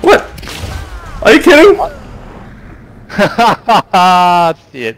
What? Are you kidding? Shit.